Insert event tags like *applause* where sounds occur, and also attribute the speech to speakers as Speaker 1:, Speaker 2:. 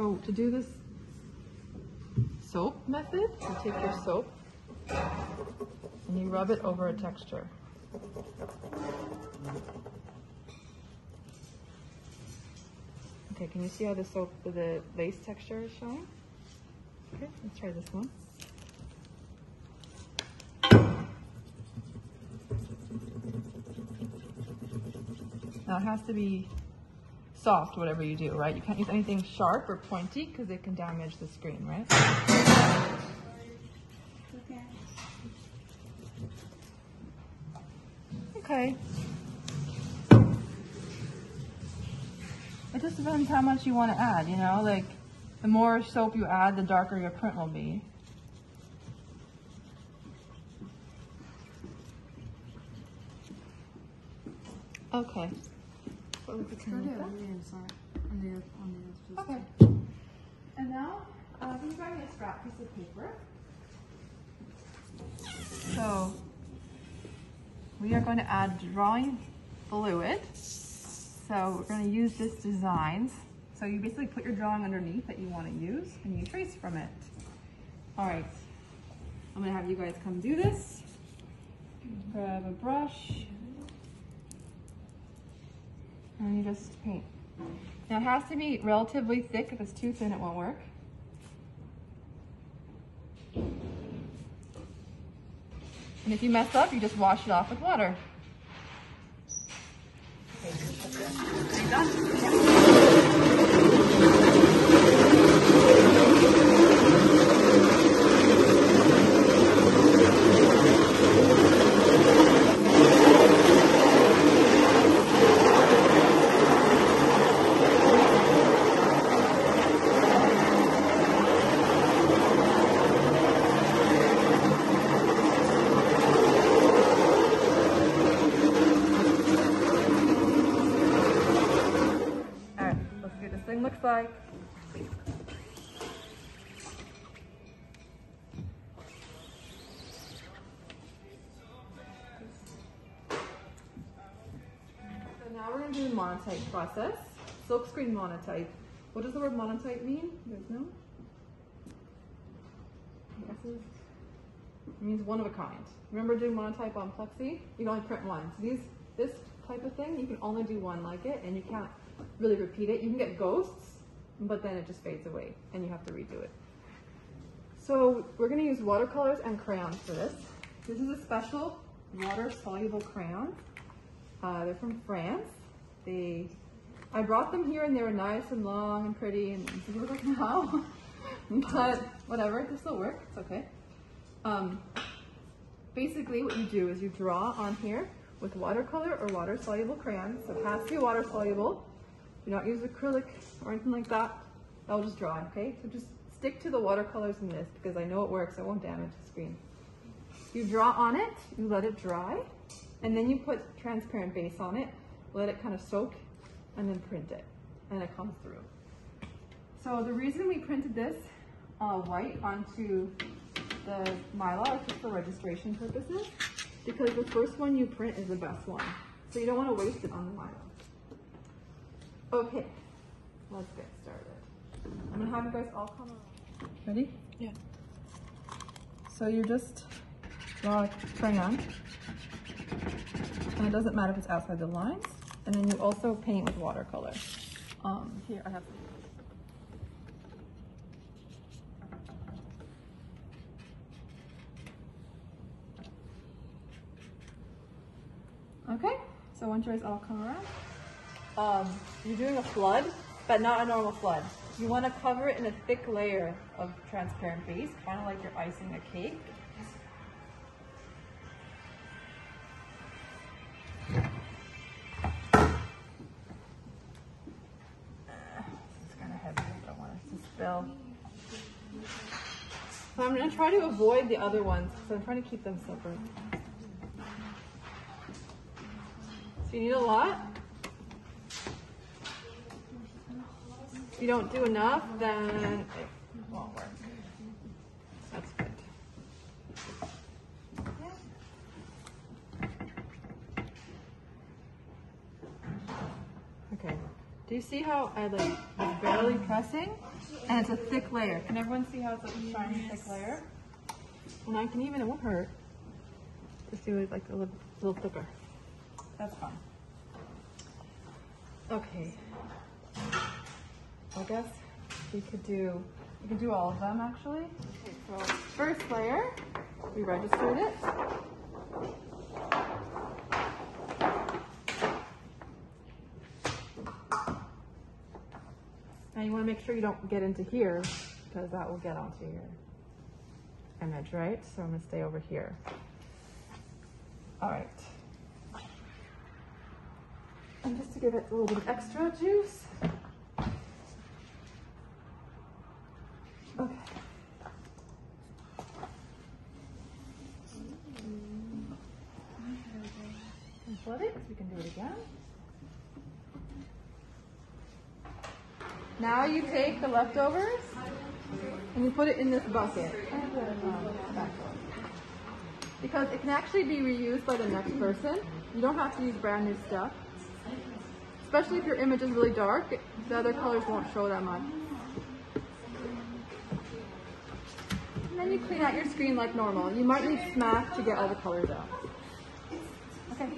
Speaker 1: So to do this soap method, you take your soap and you rub it over a texture. Okay, can you see how the soap, the lace texture is showing? Okay, let's try this one. Now it has to be soft, whatever you do, right? You can't use anything sharp or pointy because it can damage the screen, right? Okay. It just depends how much you want to add, you know? Like, the more soap you add, the darker your print will be. Okay. What was the
Speaker 2: Put
Speaker 1: turn
Speaker 2: it
Speaker 1: like
Speaker 2: the inside. On the on the
Speaker 1: that? Okay. And now, uh, I'm grabbing a scrap piece of paper. So, we are going to add drawing fluid. So we're going to use this designs. So you basically put your drawing underneath that you want to use and you trace from it. All right, I'm going to have you guys come do this. Grab a brush and you just paint. Now it has to be relatively thick. If it's too thin, it won't work. And if you mess up, you just wash it off with water. Are looks. So now we're gonna do the monotype process. Silkscreen monotype. What does the word monotype mean? Guys know? Guesses? It means one of a kind. Remember doing monotype on Plexi? You can only print one. So these, this type of thing, you can only do one like it, and you can't really repeat it. You can get ghosts, but then it just fades away, and you have to redo it. So we're gonna use watercolors and crayons for this. This is a special water-soluble crayon. Uh, they're from France. They, I brought them here and they were nice and long and pretty and *laughs* they look like now, but whatever, this will work, it's okay. Um, basically what you do is you draw on here with watercolor or water-soluble crayons. So it has to be water-soluble. Do not use acrylic or anything like that. That will just dry, okay? So just stick to the watercolors in this because I know it works. It won't damage the screen. You draw on it, you let it dry, and then you put transparent base on it, let it kind of soak, and then print it, and it comes through. So the reason we printed this uh, white onto the Mylar is just for registration purposes, because the first one you print is the best one. So you don't want to waste it on the Mylar. Okay, let's get started. I'm gonna have you guys all come around. Ready?
Speaker 2: Yeah.
Speaker 1: So you just draw a crayon, and it doesn't matter if it's outside the lines. And then you also paint with watercolor. Um, here I have. Okay, so once you guys all come around, um, you're doing a flood, but not a normal flood. You want to cover it in a thick layer of transparent base, kind of like you're icing a cake. Kind of heavy, I don't want it to spill. So I'm going to try to avoid the other ones, so I'm trying to keep them separate. So you need a lot. You don't do enough, then it won't work. That's good. Okay. Do you see how I like barely pressing, and it's a thick layer. Can everyone see how it's a shiny, thick layer? And I can even, it won't hurt, just do it like a little, little thicker. That's fine. Okay. I guess we could do, we could do all of them actually. Okay, so first layer, we registered it. Now you want to make sure you don't get into here because that will get onto your image, right? So I'm going to stay over here. All right. And just to give it a little bit of extra juice. Okay. It, so we can do it again. Now you take the leftovers and you put it in this bucket. Because it can actually be reused by the next person. You don't have to use brand new stuff. Especially if your image is really dark, the other colors won't show that much. Then you clean out your screen like normal. You might need smack to get all the colors out. Okay.